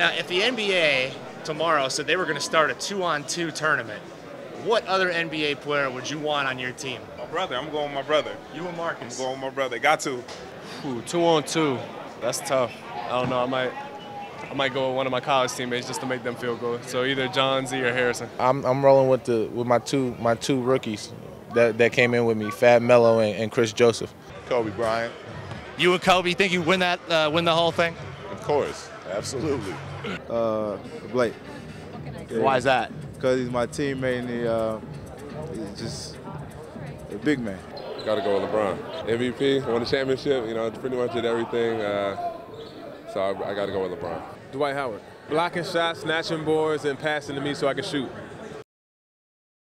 Now, if the NBA tomorrow said they were going to start a two-on-two tournament, what other NBA player would you want on your team? My brother. I'm going with my brother. You and Marcus. I'm going with my brother. Got to. Ooh, two on two. That's tough. I don't know. I might, I might go with one of my college teammates just to make them feel good. So either John Z or Harrison. I'm, I'm rolling with the with my two my two rookies that, that came in with me, Fab Melo and, and Kris Joseph. Kobe Bryant. You and Kobe think you win that, uh, win the whole thing? Of course, absolutely. Uh, Blake. Why is that? Because he's my teammate and he, uh, he's just a big man. Got to go with LeBron. MVP, won the championship. You know, pretty much did everything. Uh, so I, I got to go with LeBron. Dwight Howard. Blocking shots, snatching boards, and passing to me so I can shoot.